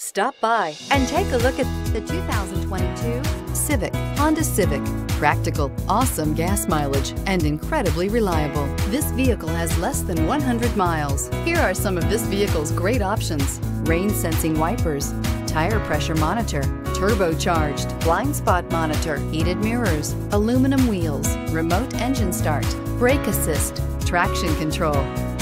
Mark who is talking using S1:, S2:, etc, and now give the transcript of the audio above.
S1: Stop by and take a look at the 2022 Civic, Honda Civic. Practical, awesome gas mileage, and incredibly reliable. This vehicle has less than 100 miles. Here are some of this vehicle's great options. Rain sensing wipers, tire pressure monitor, turbocharged, blind spot monitor, heated mirrors, aluminum wheels, remote engine start, brake assist, traction control,